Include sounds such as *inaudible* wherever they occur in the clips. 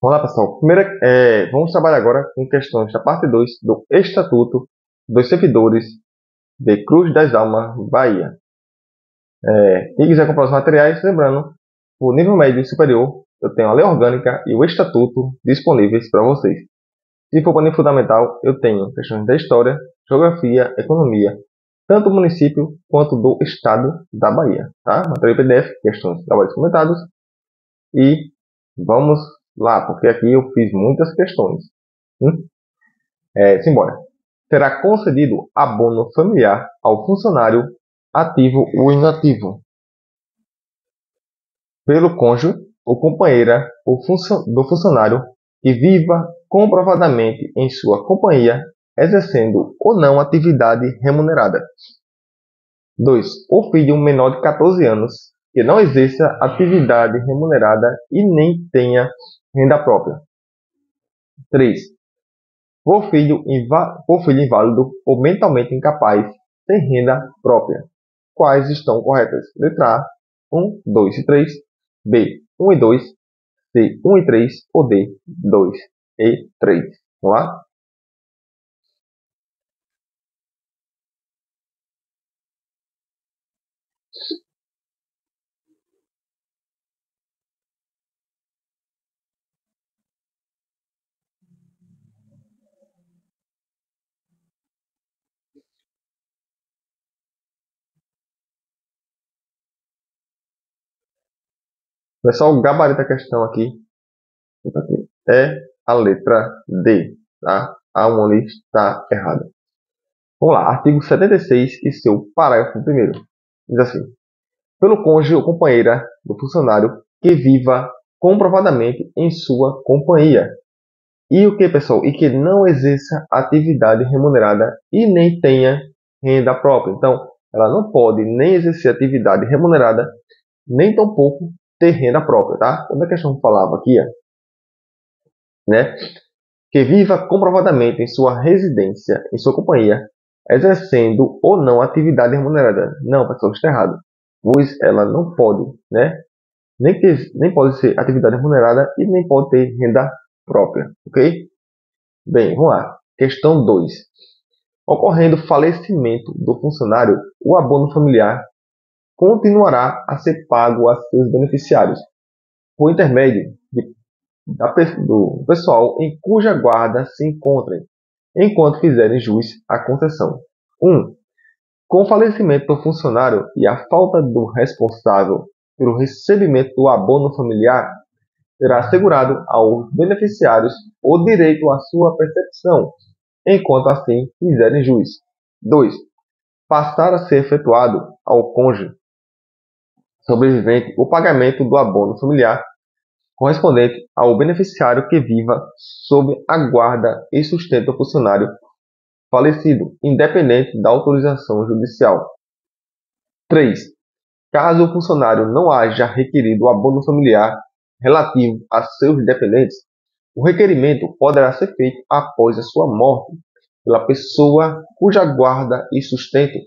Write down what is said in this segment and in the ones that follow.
Vamos lá, pessoal. Primeira, é, vamos trabalhar agora com questões da parte 2 do Estatuto dos Servidores de Cruz das Almas, Bahia. É, quiser comprar os materiais, lembrando, o nível médio e superior, eu tenho a lei orgânica e o estatuto disponíveis para vocês. Se for para o nível fundamental, eu tenho questões da história, geografia, economia, tanto do município quanto do estado da Bahia. Tá? Material PDF, questões, trabalhos comentados. E vamos lá, porque aqui eu fiz muitas questões. Hum? É, simbora. Será concedido abono familiar ao funcionário ativo ou inativo pelo cônjuge ou companheira do funcionário que viva comprovadamente em sua companhia, exercendo ou não atividade remunerada. 2. O filho menor de 14 anos que não exerça atividade remunerada e nem tenha renda própria. 3. Por filho, por filho inválido ou mentalmente incapaz, sem renda própria. Quais estão corretas? Letra A, 1, 2 e 3. B, 1 e 2. C, 1 e 3. Ou D, 2 e 3. Vamos lá? Pessoal, o gabarito da questão aqui é a letra D, tá? A 1 ali está errada. Vamos lá, artigo 76 e seu parágrafo 1 Diz assim: Pelo cônjuge ou companheira do funcionário que viva comprovadamente em sua companhia. E o que, pessoal? E que não exerça atividade remunerada e nem tenha renda própria. Então, ela não pode nem exercer atividade remunerada, nem tampouco ter renda própria, tá? Quando a questão falava aqui, ó, né? Que viva comprovadamente em sua residência, em sua companhia, exercendo ou não atividade remunerada. Não, pessoal, está errado. Pois ela não pode, né? Nem, ter, nem pode ser atividade remunerada e nem pode ter renda própria, ok? Bem, vamos lá. Questão 2. Ocorrendo falecimento do funcionário, o abono familiar continuará a ser pago a seus beneficiários por intermédio de, da, do pessoal em cuja guarda se encontrem, enquanto fizerem jus à concessão. 1. Um, com o falecimento do funcionário e a falta do responsável pelo recebimento do abono familiar, será assegurado aos beneficiários o direito à sua percepção, enquanto assim fizerem jus. 2. Passar a ser efetuado ao cônjuge sobrevivente o pagamento do abono familiar correspondente ao beneficiário que viva sob a guarda e sustento do funcionário falecido, independente da autorização judicial. 3. Caso o funcionário não haja requerido o abono familiar relativo a seus dependentes, o requerimento poderá ser feito após a sua morte pela pessoa cuja guarda e sustento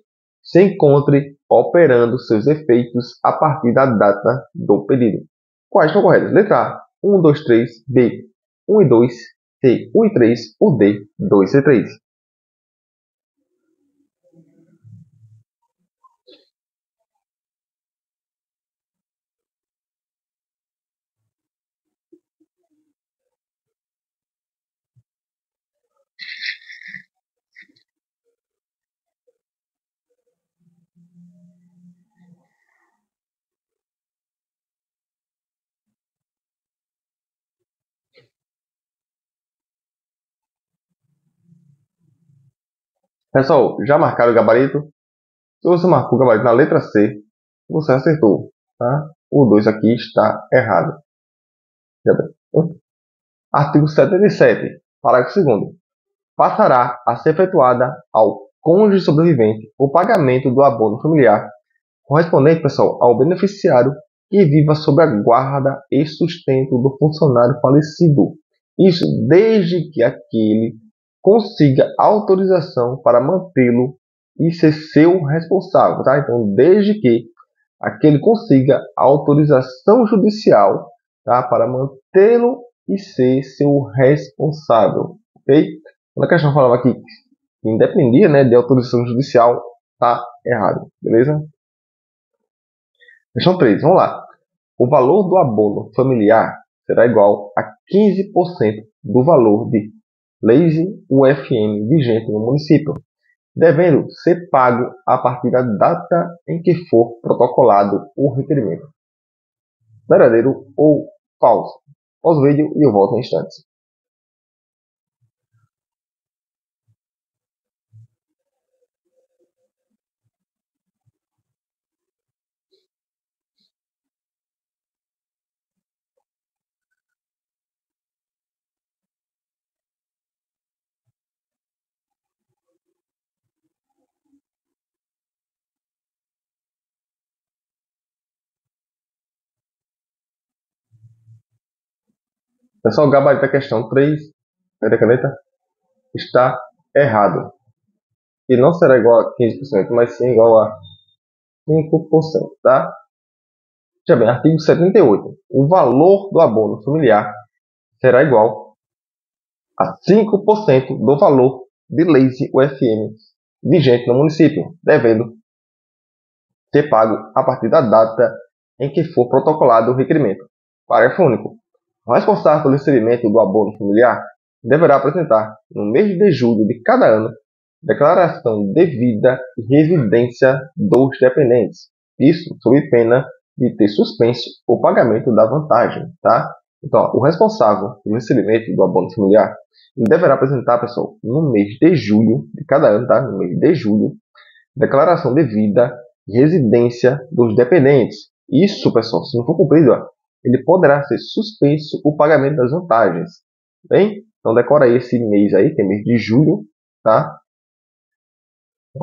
se encontre operando seus efeitos a partir da data do pedido. Quais estão corretas? Letra A, 1, 2, 3, B, 1 e 2, C, 1 e 3, ou D, 2 e 3. Pessoal, já marcaram o gabarito? Se você marcou o gabarito na letra C, você acertou. Tá? O 2 aqui está errado. Artigo 77, parágrafo 2 Passará a ser efetuada ao cônjuge sobrevivente o pagamento do abono familiar correspondente, pessoal, ao beneficiário que viva sob a guarda e sustento do funcionário falecido. Isso desde que aquele consiga autorização para mantê-lo e ser seu responsável, tá? Então, desde que aquele consiga autorização judicial, tá? Para mantê-lo e ser seu responsável, ok? Quando a questão falava aqui que independia né, de autorização judicial, tá errado, beleza? Questão 3, vamos lá. O valor do abono familiar será igual a 15% do valor de leis UFM vigente no município, devendo ser pago a partir da data em que for protocolado o requerimento. Verdadeiro ou falso? Pós-vídeo e eu volto em instantes. Pessoal, o gabarito da questão 3, da caneta, está errado. E não será igual a 15%, mas sim igual a 5%, tá? Já bem, artigo 78. O valor do abono familiar será igual a 5% do valor de leis UFM vigente no município, devendo ser pago a partir da data em que for protocolado o requerimento. Parágrafo único. O responsável pelo recebimento do abono familiar deverá apresentar, no mês de julho de cada ano, declaração devida e residência dos dependentes. Isso sob pena de ter suspenso o pagamento da vantagem, tá? Então, o responsável pelo recebimento do abono familiar deverá apresentar, pessoal, no mês de julho de cada ano, tá? No mês de julho, declaração devida e residência dos dependentes. Isso, pessoal, se não for cumprido, ó, ele poderá ser suspenso o pagamento das vantagens. Bem? Então decora aí esse mês aí, que é mês de julho, tá?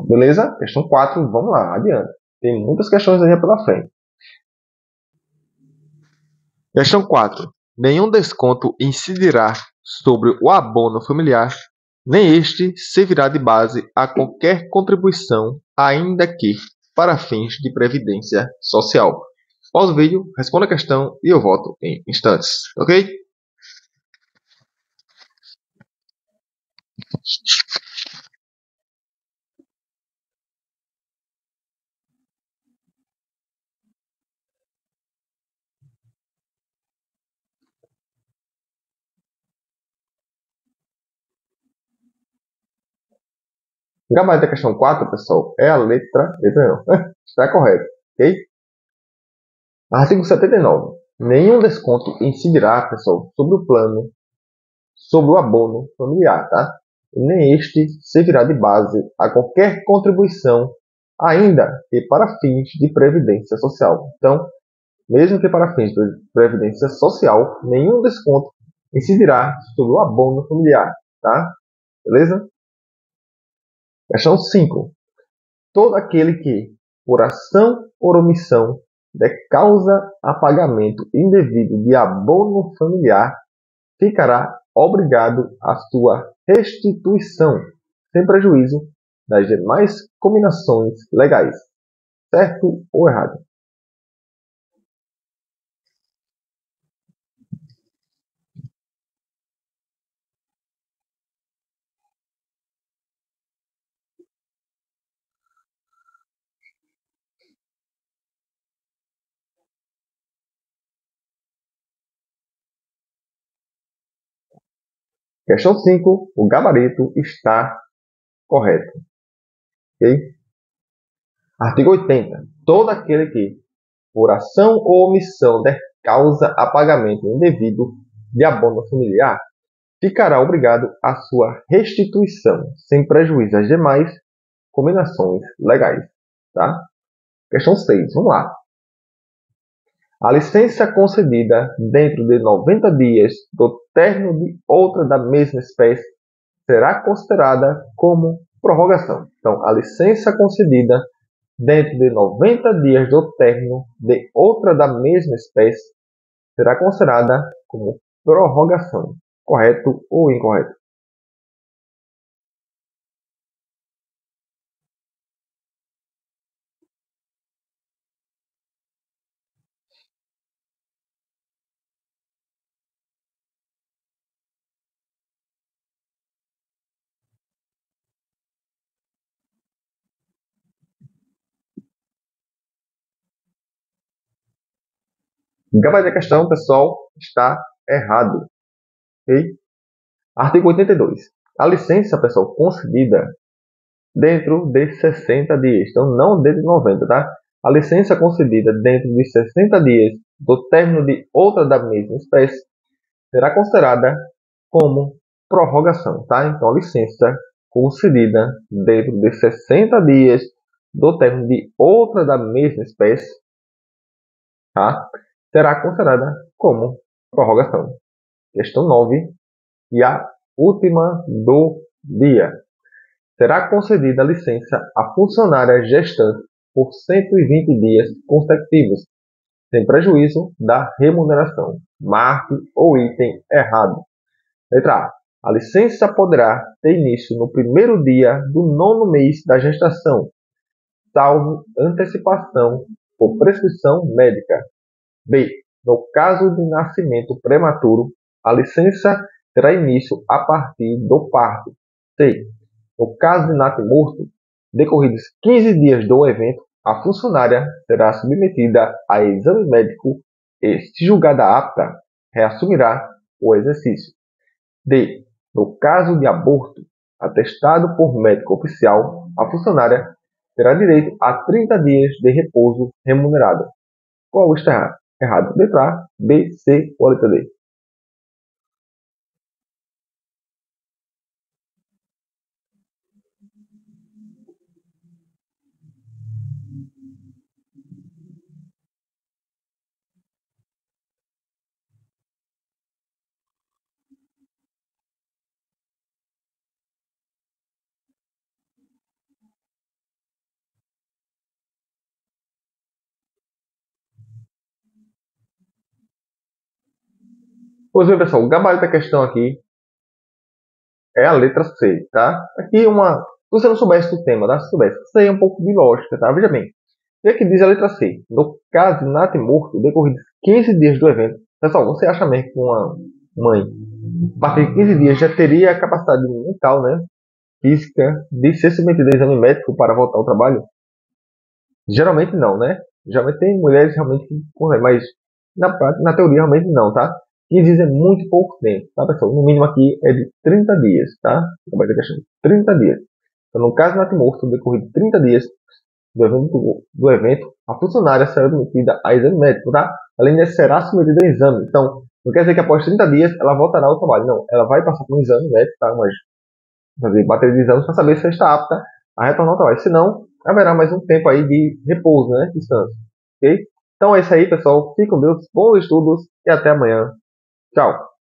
Beleza? Questão 4, vamos lá, adiante. Tem muitas questões aí pela frente. Questão 4. Nenhum desconto incidirá sobre o abono familiar, nem este servirá de base a qualquer contribuição, ainda que para fins de previdência social. Pausa o vídeo, responda a questão e eu volto em instantes, ok? Gabarito da questão 4, pessoal, é a letra, letra não, *laughs* está correto, ok? Artigo 79. Nenhum desconto incidirá, pessoal, sobre o plano, sobre o abono familiar, tá? Nem este servirá de base a qualquer contribuição, ainda que para fins de previdência social. Então, mesmo que para fins de previdência social, nenhum desconto incidirá sobre o abono familiar, tá? Beleza? Questão 5. Todo aquele que, por ação ou omissão, de causa a pagamento indevido de abono familiar, ficará obrigado à sua restituição, sem prejuízo das demais combinações legais. Certo ou errado? Questão 5. O gabarito está correto. Ok? Artigo 80. Todo aquele que, por ação ou omissão, der causa a pagamento indevido de abono familiar, ficará obrigado à sua restituição, sem prejuízo às demais combinações legais. Tá? Questão 6. Vamos lá. A licença concedida dentro de 90 dias do término de outra da mesma espécie será considerada como prorrogação. Então, a licença concedida dentro de 90 dias do término de outra da mesma espécie será considerada como prorrogação. Correto ou incorreto? Gabarito da questão, pessoal, está errado. Ok? Artigo 82. A licença, pessoal, concedida dentro de 60 dias. Então, não dentro de 90, tá? A licença concedida dentro de 60 dias do término de outra da mesma espécie será considerada como prorrogação, tá? Então, a licença concedida dentro de 60 dias do término de outra da mesma espécie, tá? Será considerada como prorrogação. Questão 9 e a última do dia. Será concedida licença à funcionária gestante por 120 dias consecutivos, sem prejuízo da remuneração. Marque o item errado. Letra A. A licença poderá ter início no primeiro dia do nono mês da gestação, salvo antecipação por prescrição médica. B. No caso de nascimento prematuro, a licença terá início a partir do parto. C. No caso de natimorto, decorridos 15 dias do evento, a funcionária será submetida a exame médico e, se julgada apta, reassumirá o exercício. D. No caso de aborto, atestado por médico oficial, a funcionária terá direito a 30 dias de repouso remunerado. Qual está errado? Letra A, B, C ou letra D? Pois bem, pessoal, o gabarito da questão aqui é a letra C, tá? Aqui uma... Se você não soubesse do tema, tá? Se soubesse, isso aí é um pouco de lógica, tá? Veja bem. O que, é que diz a letra C? No caso de nato morto, decorridos 15 dias do evento. Pessoal, você acha mesmo que uma mãe, a partir de 15 dias, já teria a capacidade mental, né? Física, de ser submetida a exame médico para voltar ao trabalho? Geralmente não, né? Geralmente tem mulheres realmente que mas na, na teoria realmente não, tá? 15 dias é muito pouco tempo, tá, pessoal? No mínimo aqui é de 30 dias, tá? Acabei de questão. 30 dias. Então, no caso do natimorto, decorrido 30 dias do evento, do evento, a funcionária será submetida a exame médico, tá? Ela ainda será submetida a exame. Então, não quer dizer que após 30 dias ela voltará ao trabalho. Não, ela vai passar por um exame médico, tá? Mas fazer bateria de exames para saber se ela está apta a retornar ao trabalho. Se não, haverá mais um tempo aí de repouso, né? Descanso. Ok? Então é isso aí, pessoal. Fique com Deus, bons estudos e até amanhã. Tchau!